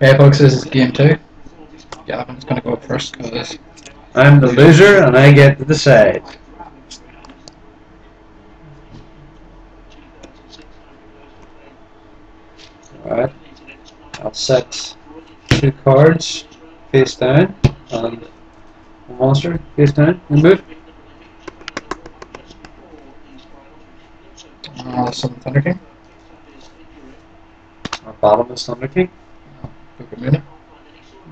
Hey folks, this is game two. Gavin's gonna go first because I'm the loser and I get to decide. Alright. I'll set two cards face down and a monster face down and move. uh, some Thunder King, Our bottomless Thunder King. Bukamuna,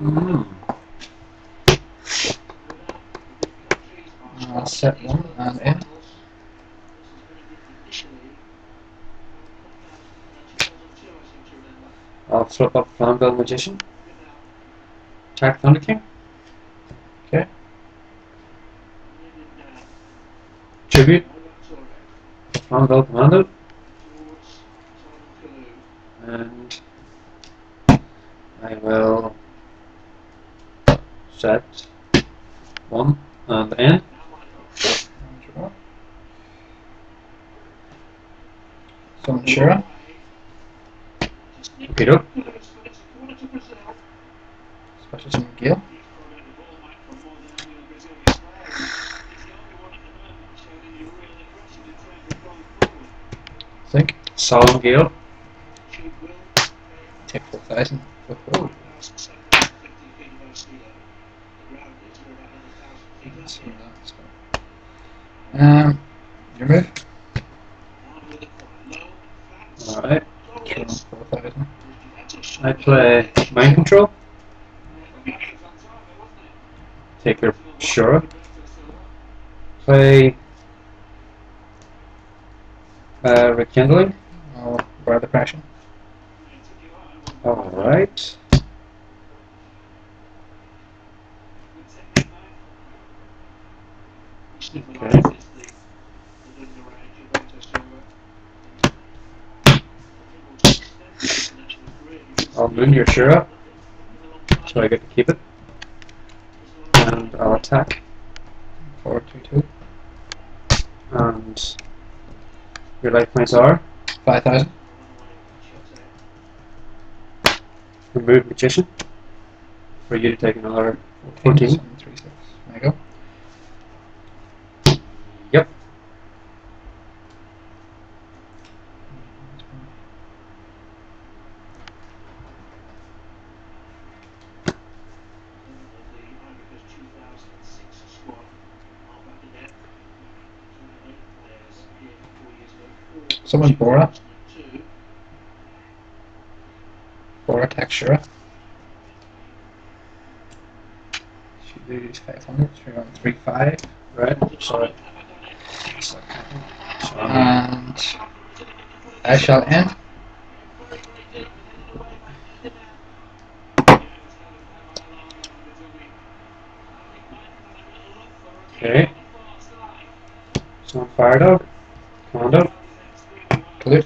Mm. uh, set one and in. I'll flip up Flamvell Magician. Attack Thunder King. Okay. Tribute. Flamvell Commando. And I will set one uh, and end. Summon Shura, Okay, doke. special summon Gale, Think, Solemn Gale. take 4000. Um, your move, Alright. throw 4000. I play Mind Control. Take your Shura. Play uh, Rekindling. I'll the passion. Alright. Okay. I'll moon your Shura. So I get to keep it. And I'll attack. 422. And your life points are 5000. Remove magician. For you to take another 14. Summon 3 6. There you go. Yep. Summon Bora. Bora a texture. She lose 500. She on 3 5. Right. Sorry. And I shall end. Okay. So fire dog. Commando. Clue.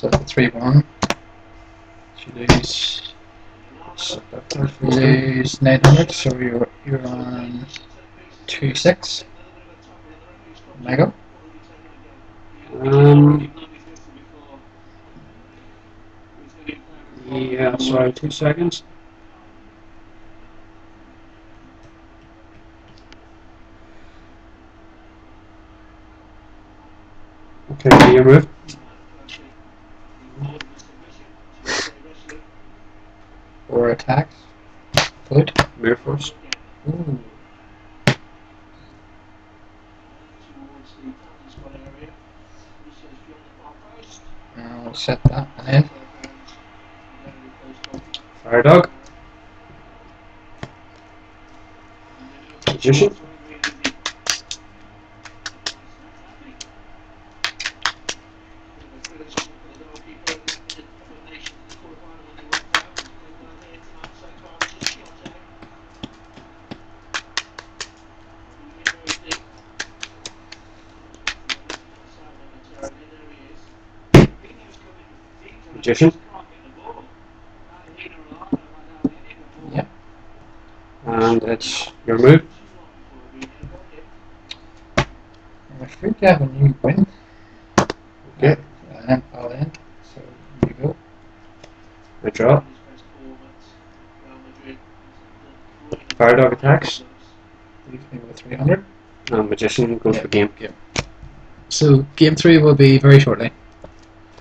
So it's 3 1. She lose. Set that You you. lose 900, so you're, you're on 2 6. Lego. Um. Yeah. Sorry. Two seconds. Okay. You move? Or attacks. Flute. Move first. Ooh. I'll set that and then Fire dog. Magician. Magician. Yeah. And it's your move. I think I have a new win. Okay. In. I'll in. So you go. I draw. Fire dog attacks. Me with 300. And magician goes Yeah. for game. So game three will be very shortly.